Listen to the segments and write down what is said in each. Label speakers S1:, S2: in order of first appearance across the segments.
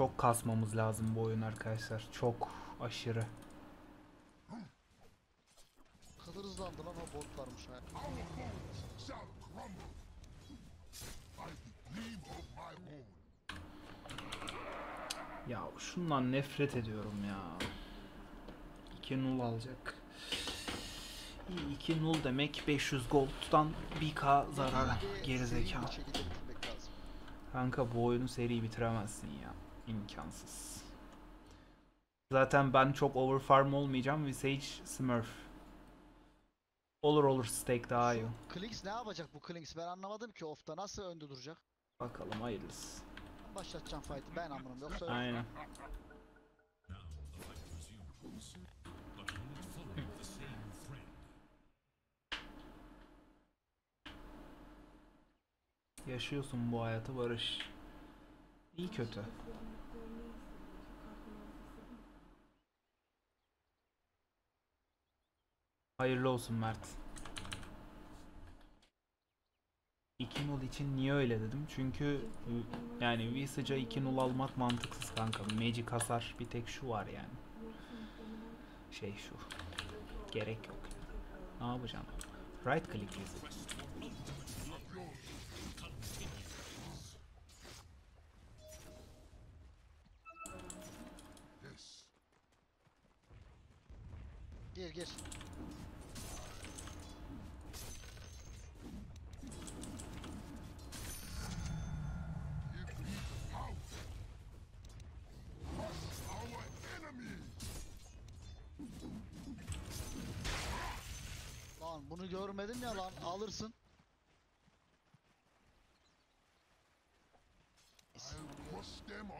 S1: Çok kasmamız lazım bu oyun arkadaşlar. Çok aşırı.
S2: Kadar hızlandı lan o botlarmış ha.
S1: Ya şundan nefret ediyorum ya. 2 nul alacak. İyi 2 nul demek 500 gold'dan 1k zarar
S2: Bir
S1: gerizekalı. Kanka bu oyunu seri bitiremezsin ya. İmkansız. Zaten ben çok overfarm olmayacağım. Visage Smurf. Olur olur stake daha iyi.
S2: Klinks ne yapacak bu Klinks? Ben anlamadım ki off'ta nasıl önde duracak?
S1: Bakalım hayırlısı.
S2: Başlatacağım fight'ı ben amınım yoksa
S1: Aynen. Yaşıyorsun bu hayatı Barış. İyi kötü. Hayırlı olsun Mert. 2 nul için niye öyle dedim? Çünkü ı, yani Visage'a 2 nul almak mantıksız kanka. Magic hasar bir tek şu var yani. Şey şu. Gerek yok. Ne yapacaksın? Right click Visage.
S2: Lan bunu görmedim ya lan alırsın.
S3: I'll crush them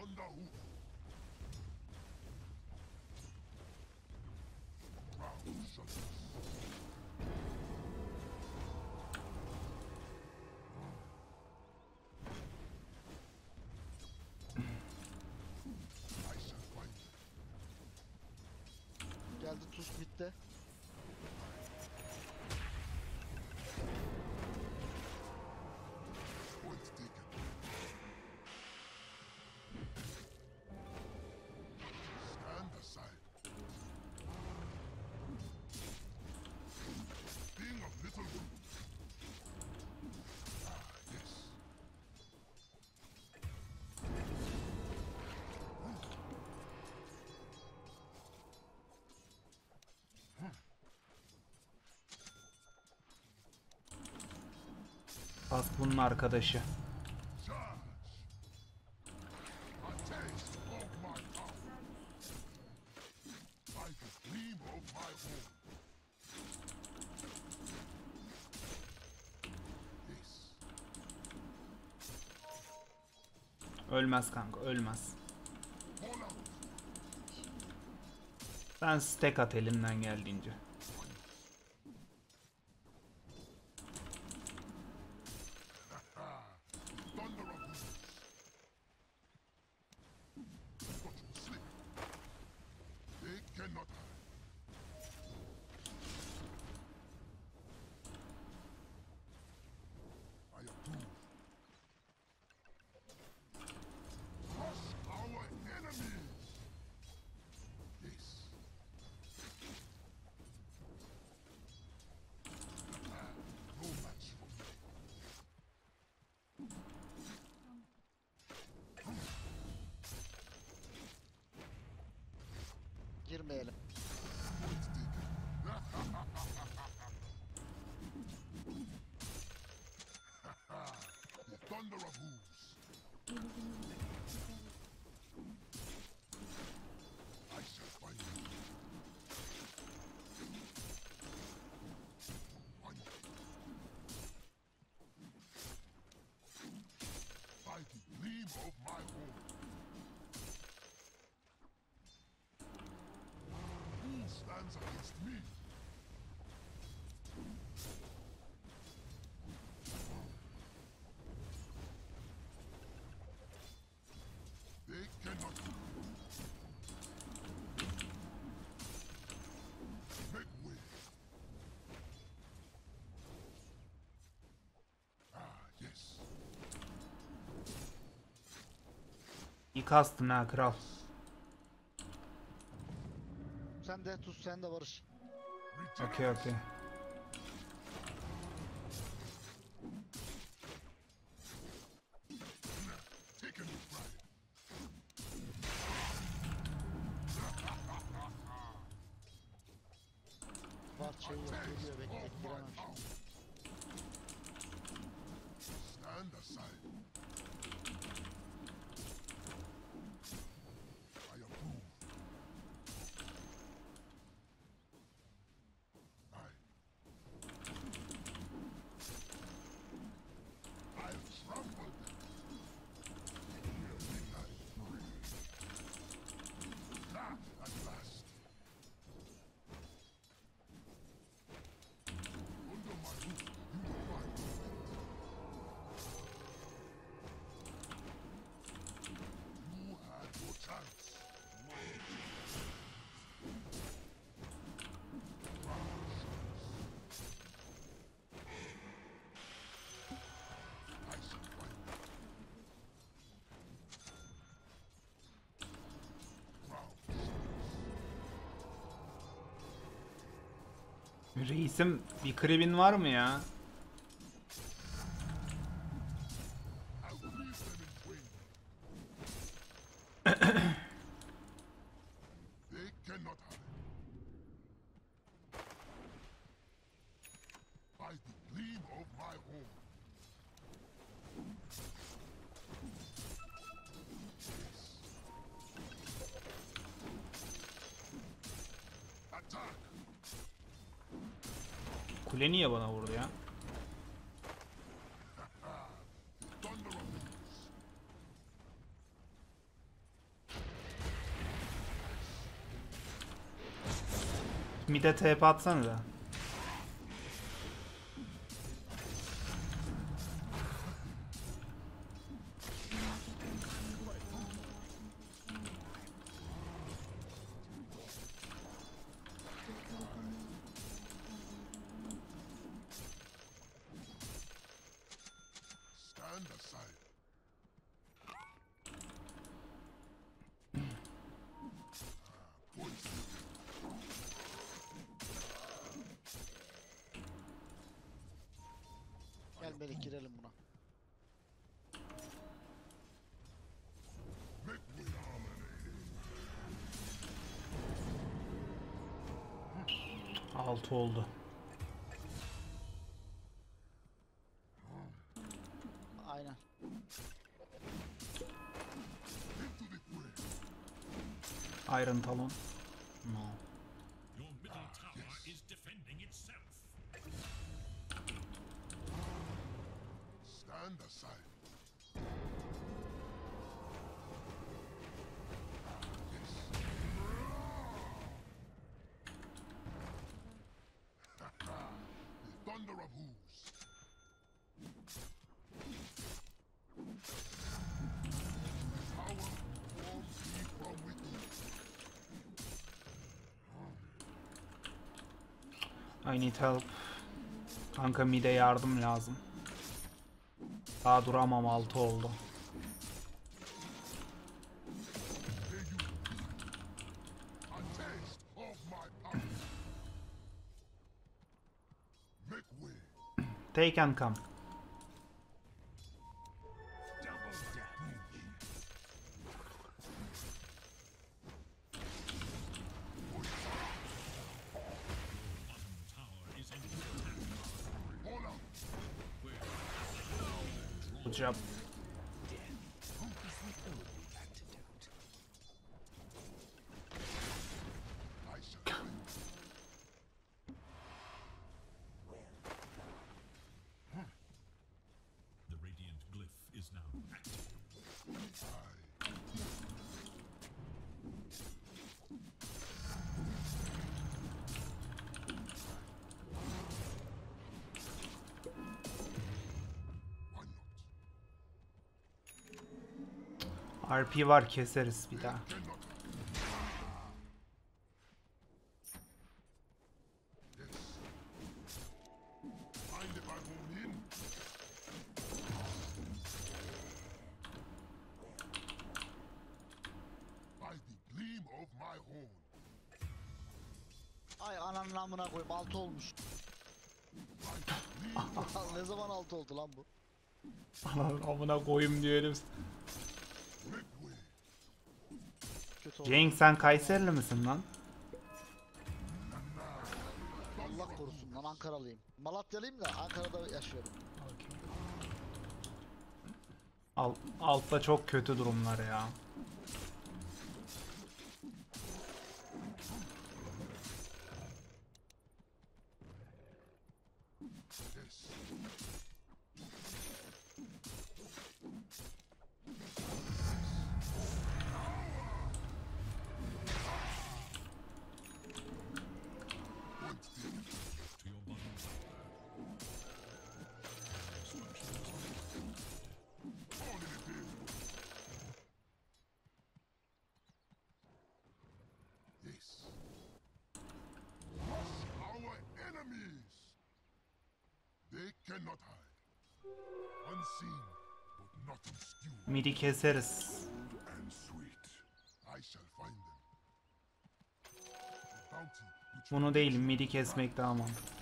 S3: horn. Yes.
S1: Ölmez kanka ölmez. Sen stack at elinden geldiğince.
S3: Vela. turns against me. They cannot make way. Ah, yes. You cast the Magros.
S2: Sen de tuz sen de Barış.
S3: Okey okey. Reisim bir kribin var mı ya? Kule niye bana vurdu ya? Mide TP atsanıza. 6 oldu.
S2: Aynen.
S3: Iron Talon. Need help. Kanka mide yardım lazım. Daha duramam 6 oldu. Take and come. RP var keseriz bir daha.
S4: Ay
S2: ananın amına koyup altı olmuş. ne zaman altı oldu lan bu?
S1: Ananın amına koyayım
S2: diyelim.
S1: Cenk sen Kayserili misin lan?
S2: Allah korusun lan Ankaralıyım. Malatyalıyım da Ankara'da yaşıyorum.
S1: Al, altta çok kötü durumlar ya.
S3: Bounty which
S1: Bunu değil midi kesmek daha mantıklı.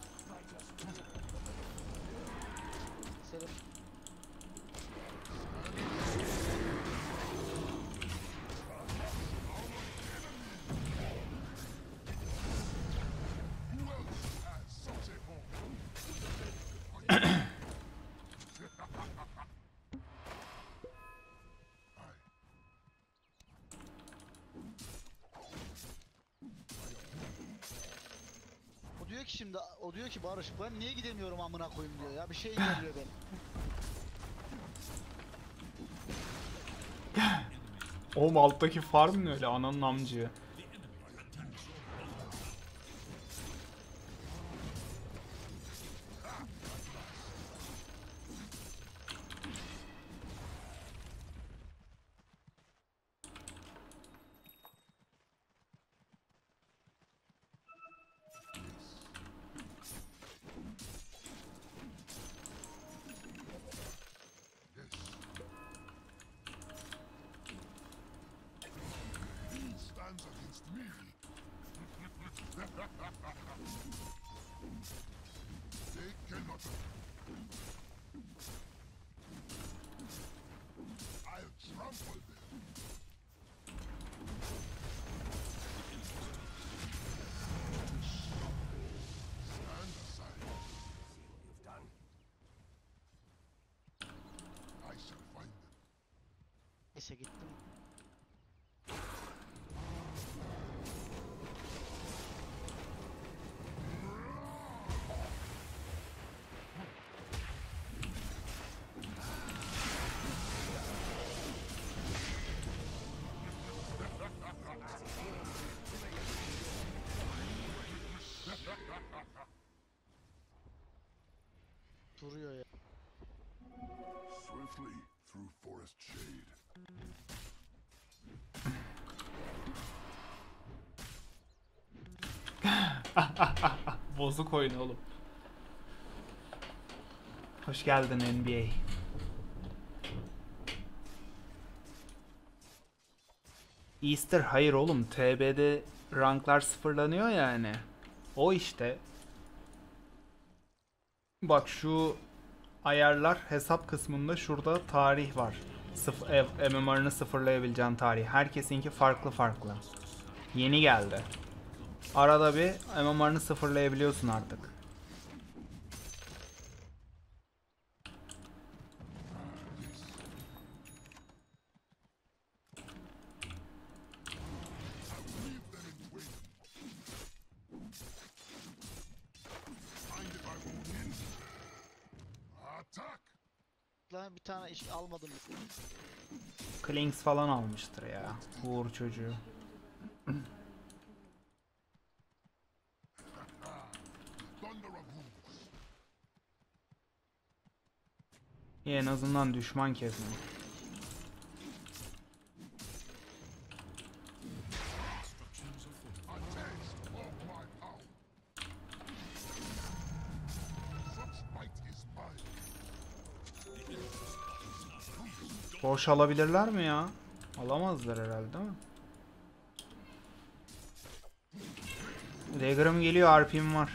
S2: Ki şimdi o diyor ki Barış ben niye gidemiyorum amına koyayım diyor ya bir şey geliyor benim.
S1: Oğlum alttaki farm ne öyle ananın amcığı.
S3: they cannot. I'll trample them.
S2: Neyse gittim. Duruyor ya.
S3: Swiftly through forest shade.
S1: Bozuk oyun oğlum. Hoş geldin NBA. Easter hayır oğlum TB'de ranklar sıfırlanıyor yani. O işte. Bak şu ayarlar hesap kısmında şurada tarih var. Sıf e- MMR'ını sıfırlayabileceğin tarih. Herkesinki farklı farklı. Yeni geldi. Arada bir MMR'ını sıfırlayabiliyorsun artık.
S2: Almadım.
S1: Klings falan almıştır ya. Uğur çocuğu. İyi, en azından düşman kesme. Boş alabilirler mi ya? Alamazlar herhalde değil mi? Dagger'ım geliyor, RP'm var.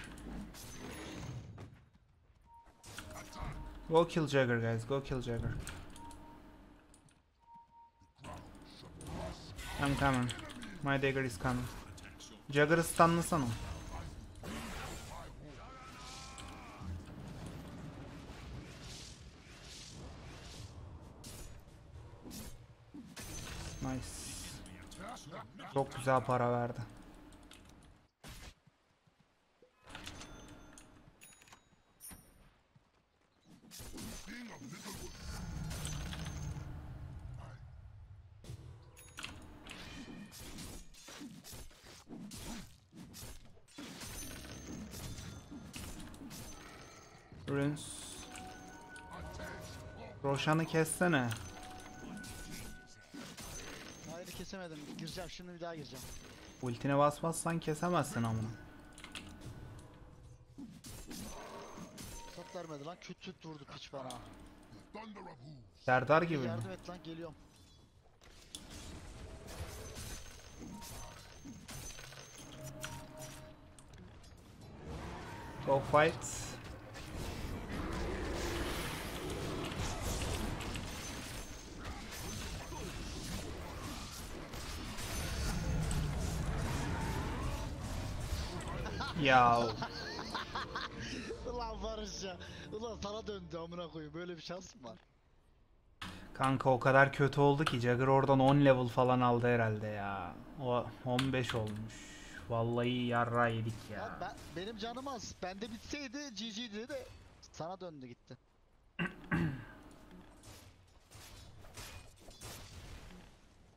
S1: Go kill Jagger guys, go kill Jagger. I'm coming. My dagger is coming. Jagger'ı stunlasana. Nice. Çok güzel para verdi. Runes. Roşan'ı kessene.
S2: Gireceğim şimdi bir daha gireceğim.
S1: Ultine basmazsan kesemezsin amına.
S2: Tat vermedi lan. Küt küt vurdu piç bana.
S1: Serdar gibi mi?
S2: Yardım et lan geliyorum.
S1: Go fight. Ya
S2: Ulan Barış ya. Ulan sana döndü amına koyayım. Böyle bir şans mı var?
S1: kanka o kadar kötü oldu ki Jagger oradan 10 level falan aldı herhalde ya. O 15 olmuş. Vallahi yarra yedik
S2: Lan
S1: ya.
S2: ben, benim canım az. Bende bitseydi GG'di de sana döndü gitti.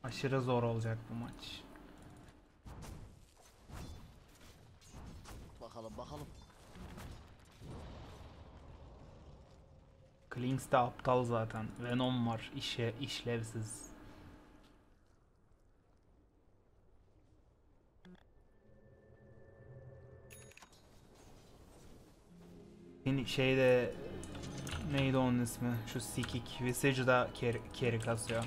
S1: Aşırı zor olacak bu maç.
S2: Bakalım bakalım.
S1: Klings de aptal zaten. Venom var. işe işlevsiz. Yeni şeyde neydi onun ismi? Şu Sikik. Visage da carry, carry kasıyor.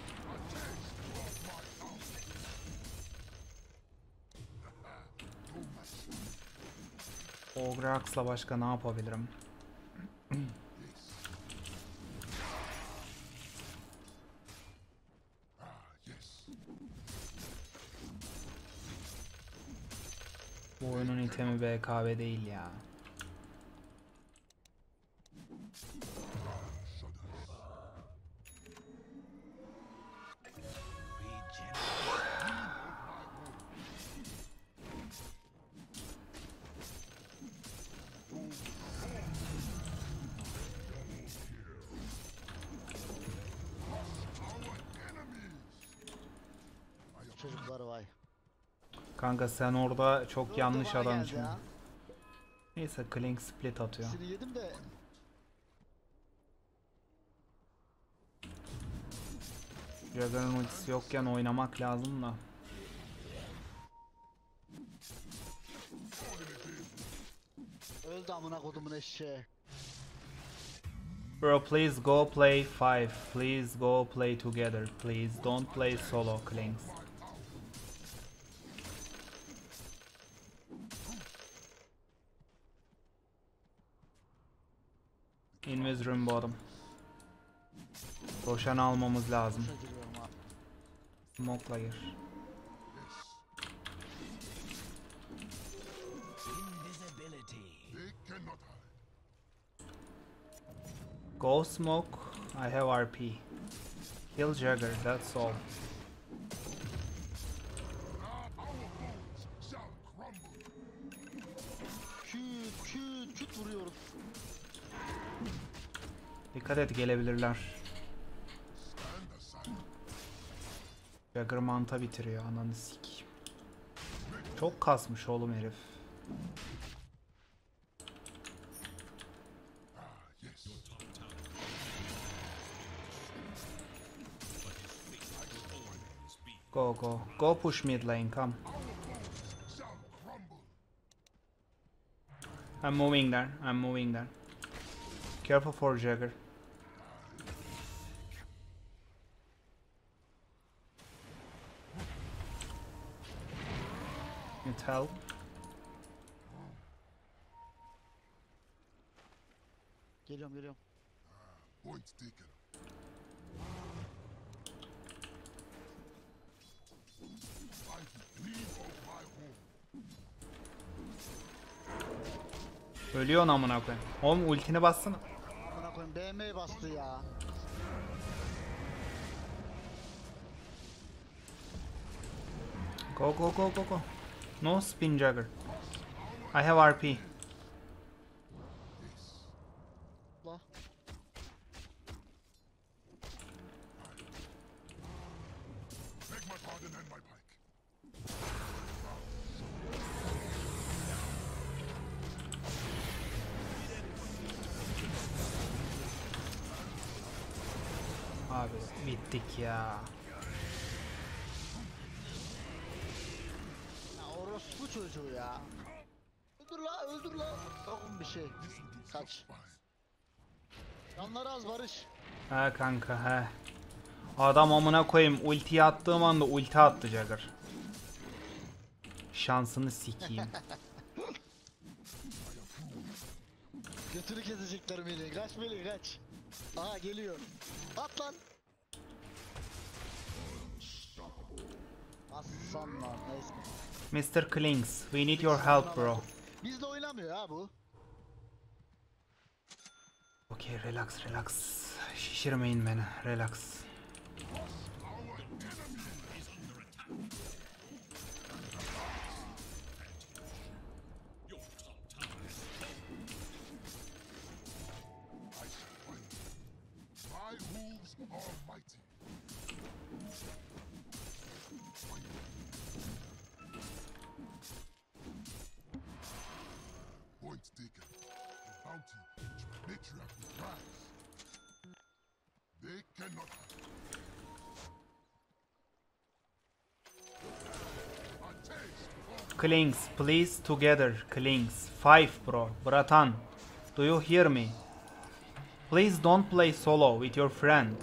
S1: Ograx'la başka ne yapabilirim? Bu oyunun itemi BKB değil ya. Kanka sen orada çok yanlış adam için.
S2: ya.
S1: Neyse Klink split atıyor.
S2: Seni yedim de
S1: Jagger'ın ultisi yokken oynamak lazım da.
S2: öldü amına kodumun eşeği.
S1: Bro please go play 5. Please go play together. Please don't play solo Klinks. Invis room bottom. Roşan almamız lazım. Smoke'la gir. Go smoke. I have RP. Kill Jagger, that's all. Dikkat et gelebilirler.
S3: Stand aside.
S1: Jagger manta bitiriyor ananı sik. Çok kasmış oğlum herif. Go go. Go push mid lane come. I'm moving there. I'm moving there. Careful for Jagger. Intel.
S2: Geliyorum geliyorum.
S3: Point taken.
S1: Ölüyor amına koyayım. Oğlum ultini bassana.
S2: Bastı ya.
S1: Go go go go go. No spin jagger. I have RP. Bittik ya.
S2: Orospu çocuğu ya. Öldür la öldür la. Dokun bir şey. Kaç. Canları az Barış.
S1: He kanka he. Adam amına koyayım ultiyi attığım anda ulti attı Jagger. Şansını sikeyim.
S2: Götünü kesecekler Melih. Kaç Melih kaç. Aha geliyor. At lan. Aslan lan neyse.
S1: Mr. Klings, we need your help bro.
S2: Bizle oynamıyor ha bu.
S1: Okay, relax, relax. Şişirmeyin beni, relax. Klings, please together, Klings. Five bro, Bratan. Do you hear me? Please don't play solo with your friend.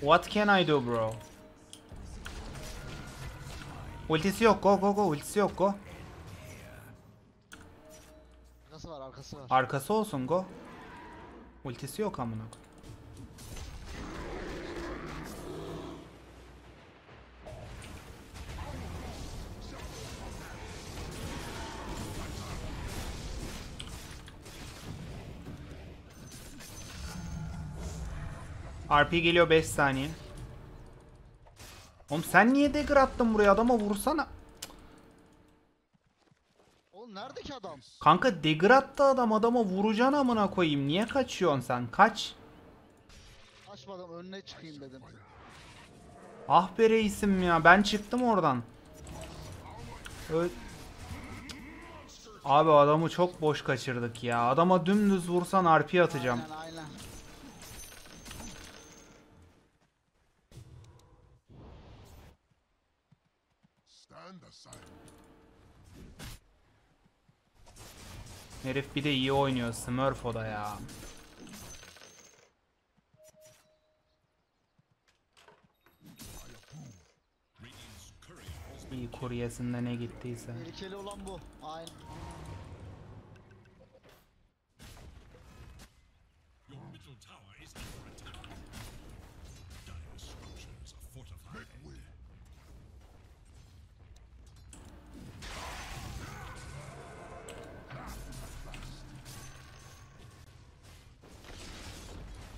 S1: What can I do bro? Ultisi yok, go go go, ultisi yok, go.
S2: Arkası var arkası var.
S1: Arkası olsun, go. Ultisi yok amına. koyayım. RP geliyor 5 saniye. Oğlum sen niye dagger attın buraya adama vursana.
S2: Oğlum nerede ki adam?
S1: Kanka dagger attı adam adama vuracaksın amına koyayım. Niye kaçıyorsun sen? Kaç.
S2: Açmadım önüne çıkayım dedim.
S1: Ah be reisim ya ben çıktım oradan. Ö- Abi adamı çok boş kaçırdık ya. Adama dümdüz vursan RP atacağım.
S2: Aynen aynen.
S1: Herif bir de iyi oynuyor. Smurf o da ya. İyi kuryesinde ne gittiyse.
S2: Tehlikeli olan bu. Aynen.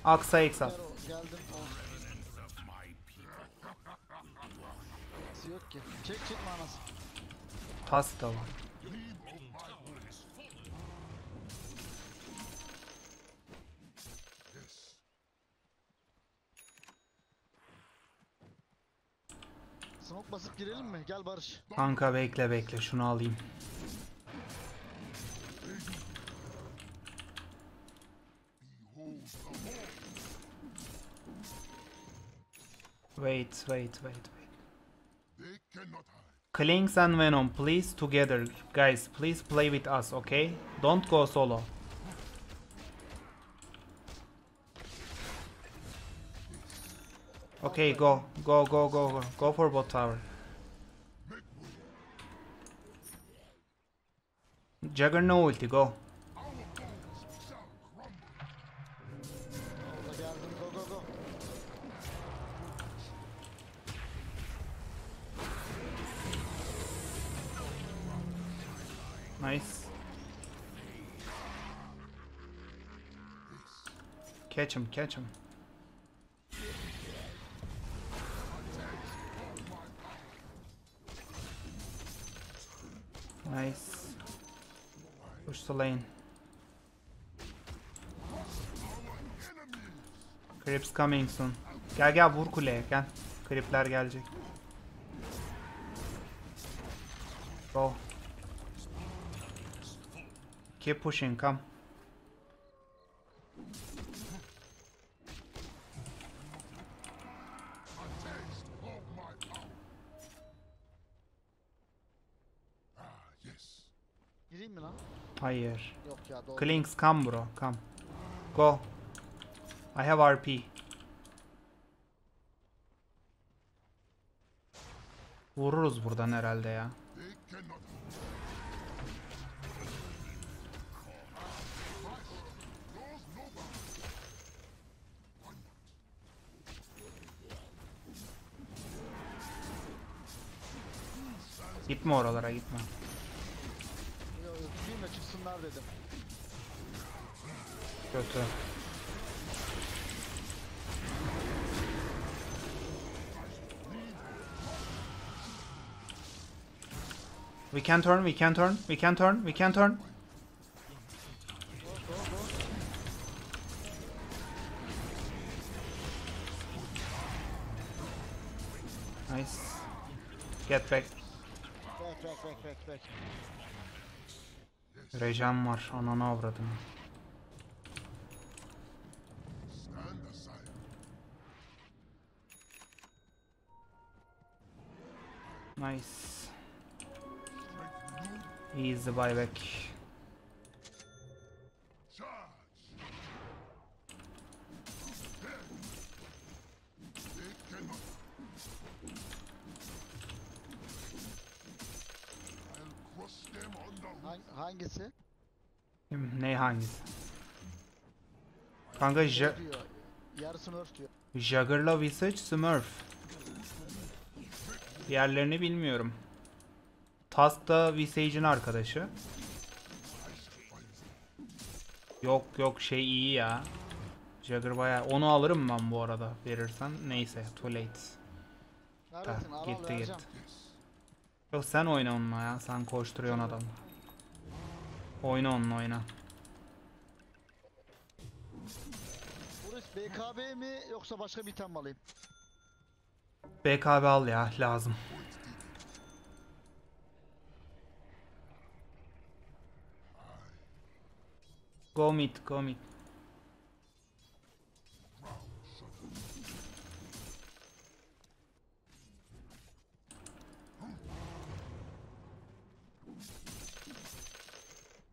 S1: Aksa Eksa.
S2: Gel o, geldim. Yok ki? Çek çek manası.
S1: Tas da var.
S2: Smoke basıp girelim mi? Gel Barış.
S1: Kanka bekle bekle şunu alayım. Wait wait wait wait.
S3: They cannot hide.
S1: Klings and Venom please together. Guys please play with us okay? Don't go solo. Okay go go go go go. Go for bot tower. Jagger no ulti go. Nice. Catch him, catch him. Nice. Push the lane. Creeps coming soon. Gel gel vur kuleye gel. Creepler gelecek. Go. Keep pushing, come.
S3: Ah.
S2: Gireyim mi lan?
S1: Hayır.
S2: Yok ya doğru.
S1: Clinks, come bro, come. Go. I have RP. Vururuz buradan herhalde ya. Gitme oralara gitme.
S2: Yok gireyim de çıksınlar dedim.
S1: Kötü. We can turn, we can turn, we can turn, we can turn. Nice. Get back. Rejem var. Ananı
S3: aside.
S1: Nice. Easy buyback. Kanka ja. Jagger'la Visage Smurf. Diğerlerini bilmiyorum. Tusk da Visage'in arkadaşı. Yok yok şey iyi ya. Jagger baya onu alırım ben bu arada verirsen. Neyse too late.
S2: Neredesin? Al
S1: gitti,
S2: vereceğim.
S1: Yok sen oyna onunla ya. Sen koşturuyorsun adamı. Oyna onunla oyna.
S2: BKB mi yoksa başka bir item mi alayım?
S1: BKB al ya lazım. Go mid, go mid.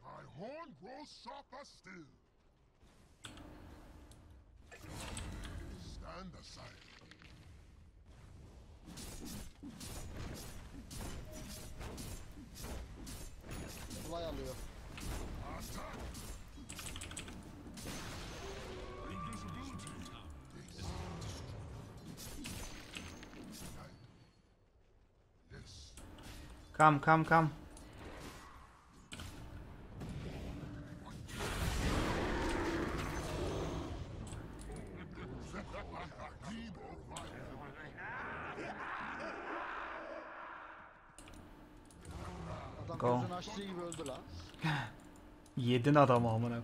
S3: My horn grows sharper still. Stand aside.
S2: Olay alıyor.
S3: Attack. Yes.
S1: Come, come, come. Yedin adamı amına.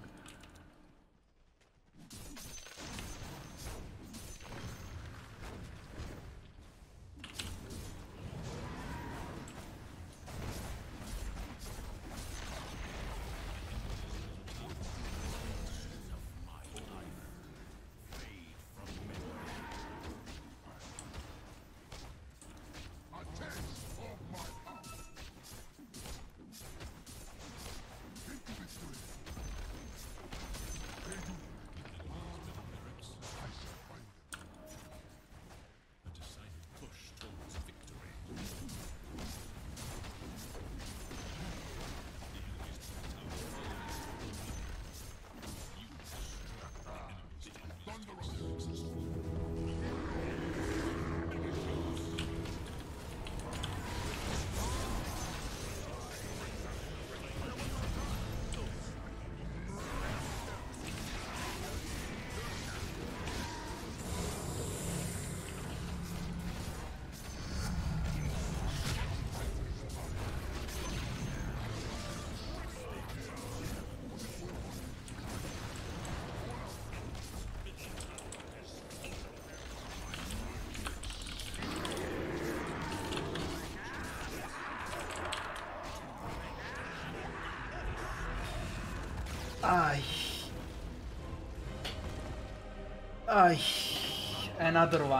S1: Ay. Ay. Another one.